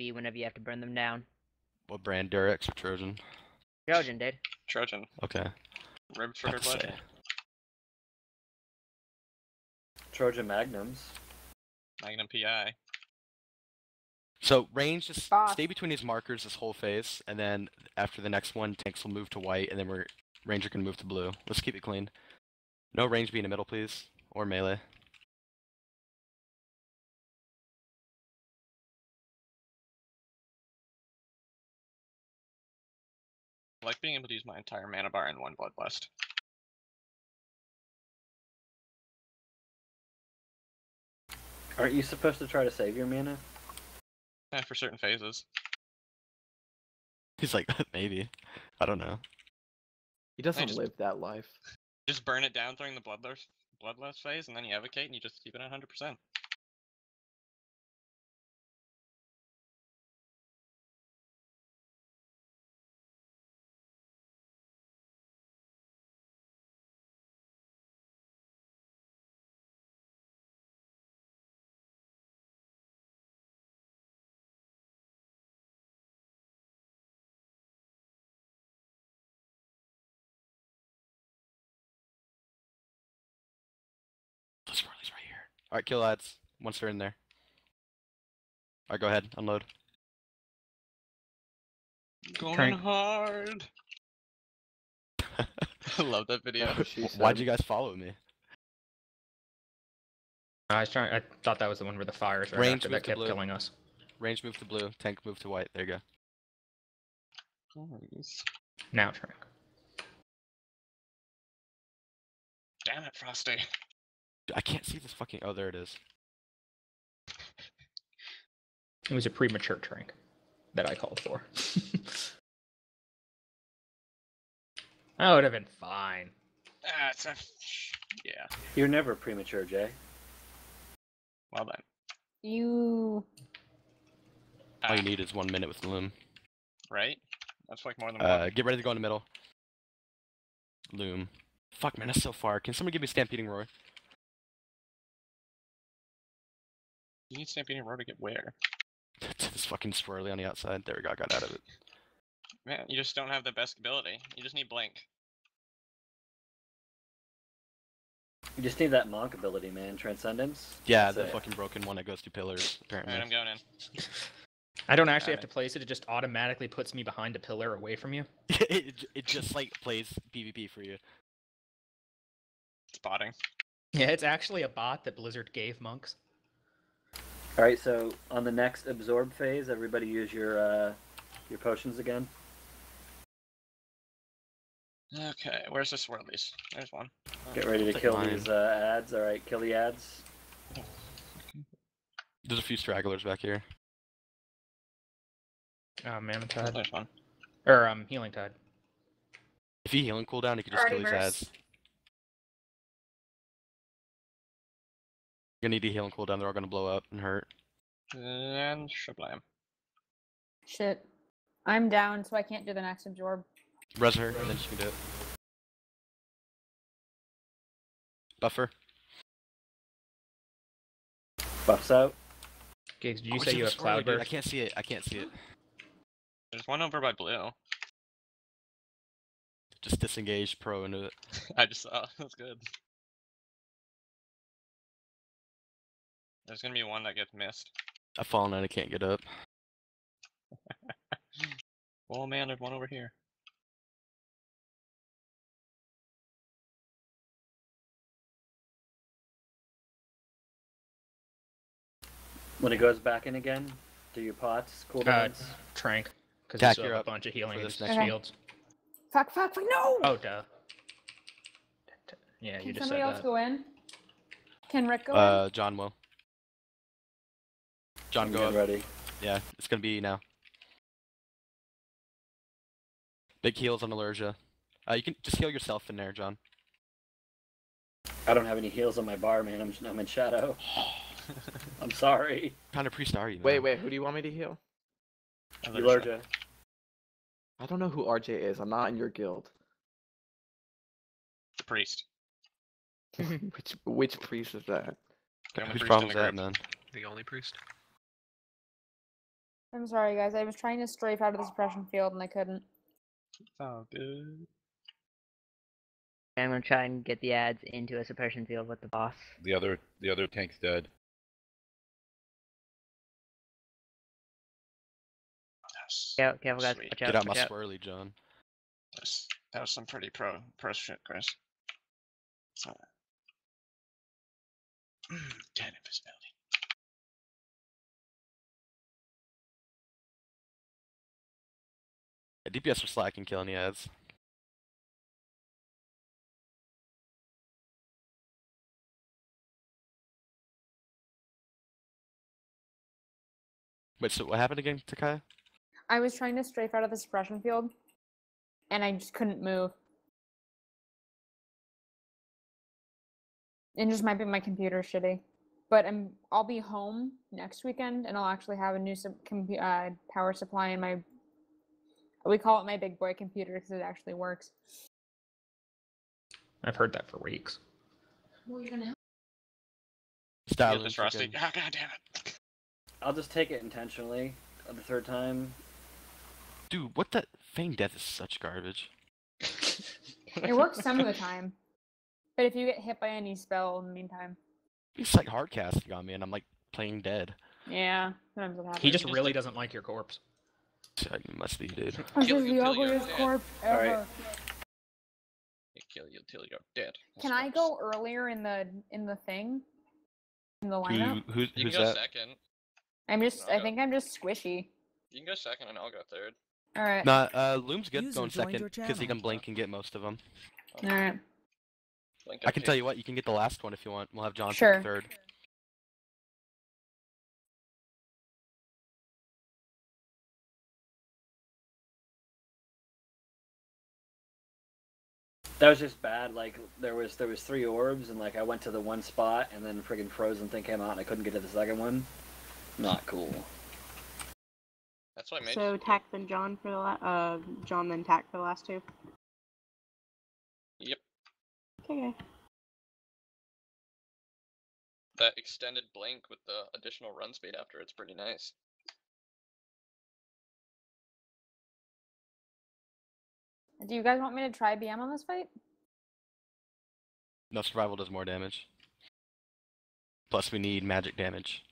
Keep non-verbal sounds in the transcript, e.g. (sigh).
be whenever you have to burn them down. What brand? Durex or Trojan? Trojan, dude. Trojan. Okay. Ribbed for her blood. Trojan Magnums. Magnum PI. So range just Boss. stay between these markers this whole phase, and then after the next one, tanks will move to white, and then we're ranger can move to blue. Let's keep it clean. No range be in the middle, please, or melee. Like being able to use my entire mana bar in one bloodlust. Aren't you supposed to try to save your mana? Eh, for certain phases. He's like (laughs) maybe. I don't know. He doesn't just- live that life. Just burn it down during the bloodlust bloodlust phase, and then you evocate, and you just keep it at 100%. Right here. All right, kill ads once they're in there. All right, go ahead, unload. Going Trank. hard. (laughs) I love that video. (laughs) Why'd you guys follow me? I was trying. I thought that was the one where the fires right Range after that to kept blue. killing us. Range move to blue, tank move to white. There you go. Nice. Now Trank. Damn it, Frosty. I can't see this fucking. Oh, there it is. It was a premature drink that I called for. (laughs) that would have been fine. It's a... Yeah. You're never premature, Jay. Well then. You. All you Ah, need is one minute with Loom. Right? That's like more than one. Uh, get ready to go in the middle. Loom. Fuck, man, that's so far. Can somebody give me Stampeding Roar? You need Stampeding Roar to get where? (laughs) it's fucking swirly on the outside. There we go. I got out of it. Man, you just don't have the best ability. You just need Blink. You just need that monk ability, man. Transcendence. Yeah, That's the it. fucking broken one that goes to pillars. Apparently. Alright, I'm going in. (laughs) I don't actually have to place it. It just automatically puts me behind a pillar away from you. (laughs) it, it just like plays PvP for you. Spotting. Yeah, it's actually a bot that Blizzard gave monks. All right, so on the next absorb phase, everybody use your uh, your potions again. Okay, where's the swirlies? There's one. Get ready to Take kill mine. these uh, ads. All right, kill the ads. There's a few stragglers back here. Uh, Mammoth Oh, Tide. there's one. Or um, Healing Tide. If he healing cooldown, he can just kill these ads. You're gonna need to heal and cooldown. They're all gonna blow up and hurt. And Shablam. Shit. I'm down, so I can't do the next absorb. Res her, and then she can do it. Buffer. Buffs out. Gigs, did you Oh, say you have swirly, Cloud dude. I can't see it. I can't see it. There's one over by blue. Just disengage pro into it. (laughs) I just saw. (laughs) That's good. There's gonna be one that gets missed. I've fallen and I can't get up. (laughs) Oh man, there's one over here. When it goes back in again, do your pots, Uh, cooldowns. Trank. Because Tack, you still have a bunch of healing for and this next one. shields. Fuck, fuck, fuck, no! Oh, duh. Yeah, you Can just somebody else that. go in? Can Rick go in? Uh, John will. John, I'm go up. ready. Yeah, it's gonna be now. Big heals on Allergia. Uh, you can just heal yourself in there, John. I don't have any heals on my bar, man. I'm, I'm in shadow. (laughs) I'm sorry. kind of priest are you? Wait, man? wait. Who do you want me to heal? Eulurgia. I don't know who RJ is. I'm not in your guild. The priest. (laughs) which which priest is that? The Whose priest in problem's that, man? The only priest? I'm sorry, guys. I was trying to strafe out of the suppression field and I couldn't. Oh, good. I'm gonna try and get the ads into a suppression field with the boss. The other the other tank's dead. That's, Careful, careful guys. Sweet. Watch out. Get out my out. swirly, John. that's, that was some pretty pro pro shit, Chris. So, (clears throat) Ten invisibility. Yeah, DPS are slacking, killing the ads. Wait, so what happened again, Takai? I was trying to strafe out of the suppression field and I just couldn't move. It just might be my computer shitty. But I'm I'll be home next weekend and I'll actually have a new sub, uh, power supply in my we call it my big boy computer because it actually works. I've heard that for weeks. Well, you're gonna Style Get this rusty. Ah, (laughs) god damn it. I'll just take it intentionally uh, the third time. Dude, what the Feign Death is such garbage. (laughs) It works some of the time. But if you get hit by any spell in the meantime. He's like hard casting on me, and I'm like playing dead. Yeah, sometimes it happens. He just just really doesn't like your corpse. It must be, dude. This Kill is you the ugliest dead. corpse Alright. ever. They kill you till you're dead. Can I go earlier in the in the thing? In the lineup? who, You who's can go that? second. I'm just I Okay. think I'm just squishy. You can go second, and I'll go third. Alright. Nah, uh, Loom's good User going second because he can blink and get most of them. Alright. I can up tell you what, you can get the last one if you want. We'll have John Sure. take third. That was just bad. Like there was there was three orbs, and like I went to the one spot, and then friggin' frozen thing came out, and I couldn't get to the second one. Not cool. That's why I made So Tack then John for the la- uh John then Tack for the last two. Yep. Okay. That extended blink with the additional run speed after it's pretty nice. Do you guys want me to try BM on this fight? No survival does more damage. Plus, we need magic damage.